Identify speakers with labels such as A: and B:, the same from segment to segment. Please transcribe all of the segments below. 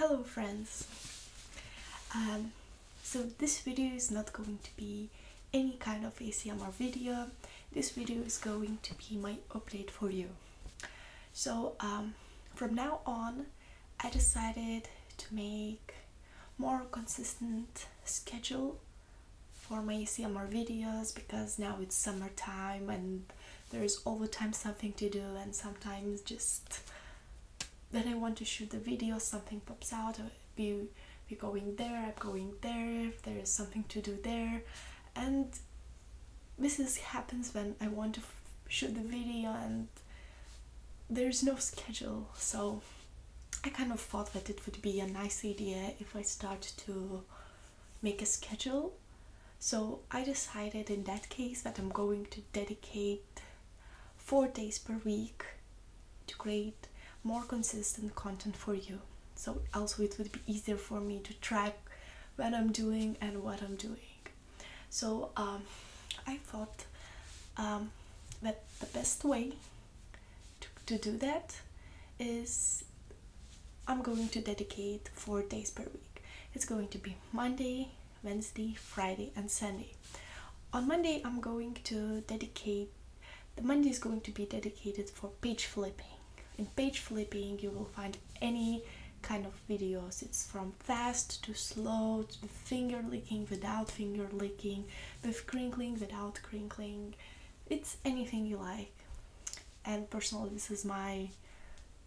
A: Hello friends! Um, so this video is not going to be any kind of ASMR video. This video is going to be my update for you. So um, from now on I decided to make more consistent schedule for my ASMR videos because now it's summertime and there's all the time something to do and sometimes just when I want to shoot the video something pops out uh, we we going there I'm going there if there is something to do there. And this is happens when I want to shoot the video and there's no schedule. So I kind of thought that it would be a nice idea if I start to make a schedule. So I decided in that case that I'm going to dedicate four days per week to create more consistent content for you. So also it would be easier for me to track what I'm doing and what I'm doing. So um, I thought um, that the best way to, to do that is I'm going to dedicate four days per week. It's going to be Monday, Wednesday, Friday, and Sunday. On Monday, I'm going to dedicate the Monday is going to be dedicated for page flipping. In page flipping, you will find any kind of videos. It's from fast to slow, to finger licking without finger licking, with crinkling without crinkling. It's anything you like. And personally, this is my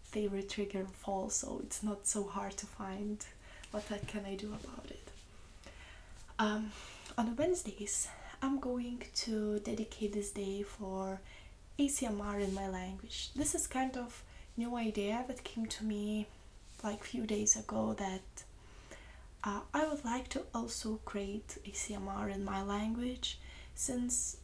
A: favorite trigger of all, so it's not so hard to find. What can I do about it? Um, on Wednesdays, I'm going to dedicate this day for ASMR in my language. This is kind of new idea that came to me like few days ago that uh, I would like to also create ASMR in my language since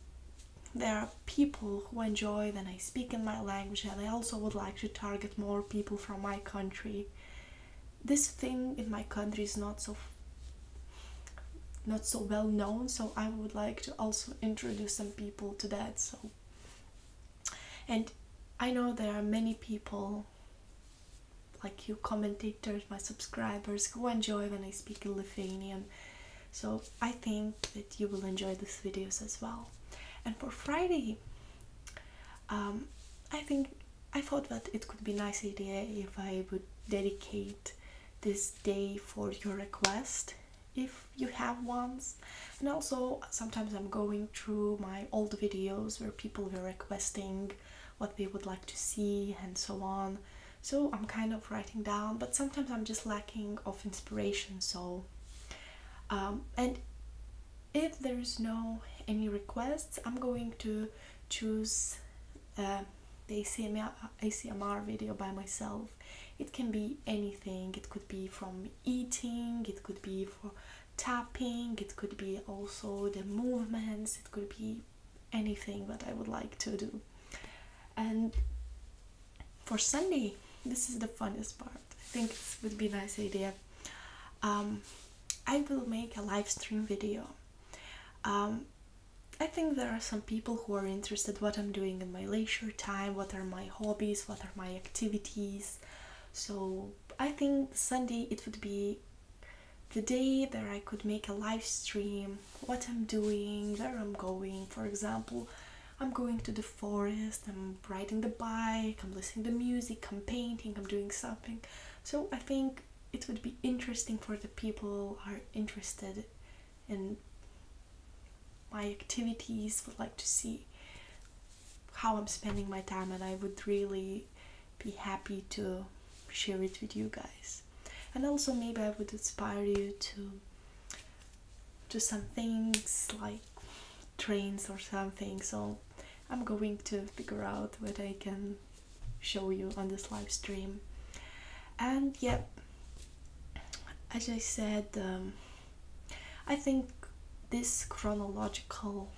A: there are people who enjoy when I speak in my language and I also would like to target more people from my country. This thing in my country is not so not so well known so I would like to also introduce some people to that so and I know there are many people like you commentators my subscribers who enjoy when I speak in Lithuanian. So I think that you will enjoy these videos as well. And for Friday um, I think I thought that it could be a nice idea if I would dedicate this day for your request if you have ones. And also sometimes I'm going through my old videos where people were requesting what they would like to see and so on. So I'm kind of writing down but sometimes I'm just lacking of inspiration so um, and if there's no any requests I'm going to choose uh, the ASMR, ASMR video by myself. It can be anything. It could be from eating it could be for tapping it could be also the movements it could be anything that I would like to do and for Sunday this is the funnest part. I think it would be a nice idea. Um, I will make a live stream video. Um, I think there are some people who are interested what I'm doing in my leisure time what are my hobbies what are my activities. So I think Sunday it would be the day that I could make a live stream what I'm doing where I'm going. For example I'm going to the forest I'm riding the bike I'm listening to music I'm painting I'm doing something. So I think it would be interesting for the people who are interested in my activities would like to see how I'm spending my time and I would really be happy to share it with you guys. And also maybe I would inspire you to do some things like trains or something. So I'm going to figure out what I can show you on this live stream. And yeah as I said um, I think this chronological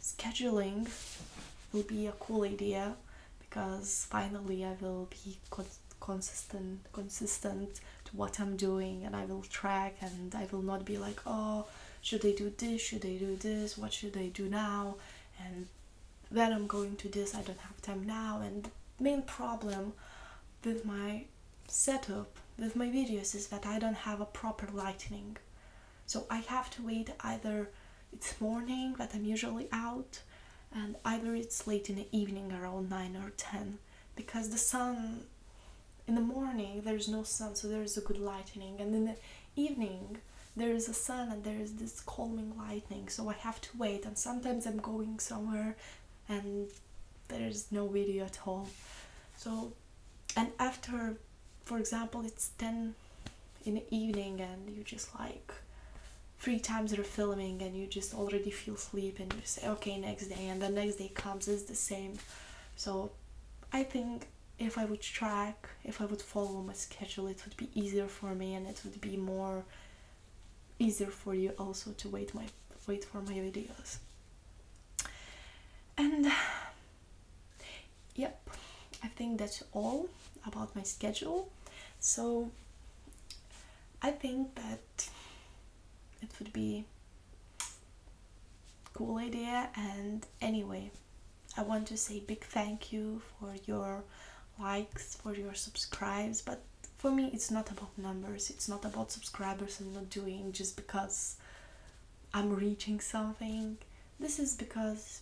A: scheduling will be a cool idea because finally I will be cons consistent consistent to what I'm doing and I will track and I will not be like oh should I do this? Should I do this? What should I do now and when I'm going to this I don't have time now and the main problem with my setup with my videos is that I don't have a proper lighting. So I have to wait either it's morning that I'm usually out and either it's late in the evening around 9 or 10 because the sun in the morning there's no sun so there's a good lightning and in the evening there is a sun and there is this calming lightning so I have to wait and sometimes I'm going somewhere and there's no video at all. So and after for example it's 10 in the evening and you just like three times you're filming and you just already feel sleep and you say okay next day and the next day comes is the same. So i think if i would track if i would follow my schedule it would be easier for me and it would be more easier for you also to wait my wait for my videos and yep i think that's all about my schedule. So i think that it would be cool idea. And anyway i want to say big thank you for your likes for your subscribes but for me it's not about numbers. It's not about subscribers i'm not doing just because i'm reaching something. This is because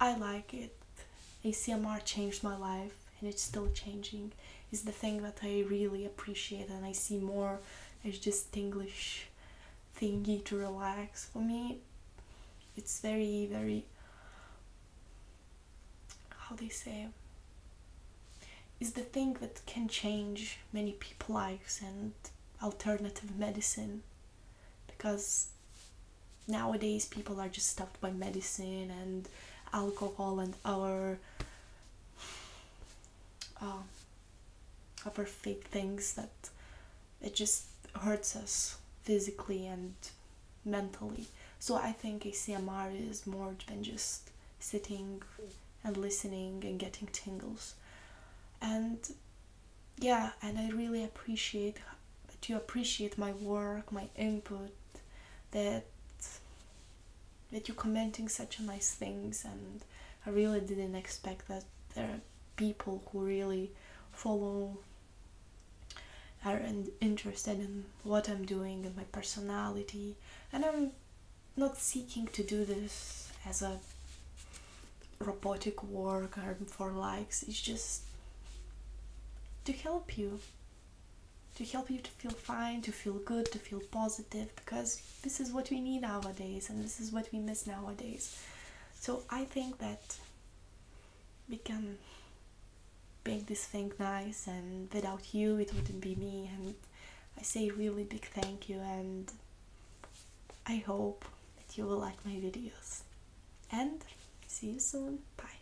A: i like it. ASMR changed my life and it's still changing. Is the thing that i really appreciate and i see more as just english thingy to relax. For me, it's very, very, how they say, is the thing that can change many people's lives and alternative medicine because nowadays people are just stuffed by medicine and alcohol and our uh, other fake things that it just hurts us physically and mentally. So I think ASMR is more than just sitting and listening and getting tingles. And yeah, and I really appreciate that you appreciate my work, my input, that that you're commenting such nice things and I really didn't expect that there are people who really follow are interested in what I'm doing and my personality, and I'm not seeking to do this as a robotic work or for likes. It's just to help you, to help you to feel fine, to feel good, to feel positive, because this is what we need nowadays, and this is what we miss nowadays. So I think that we can make this thing nice and without you it wouldn't be me. And I say really big thank you and I hope that you will like my videos. And see you soon. Bye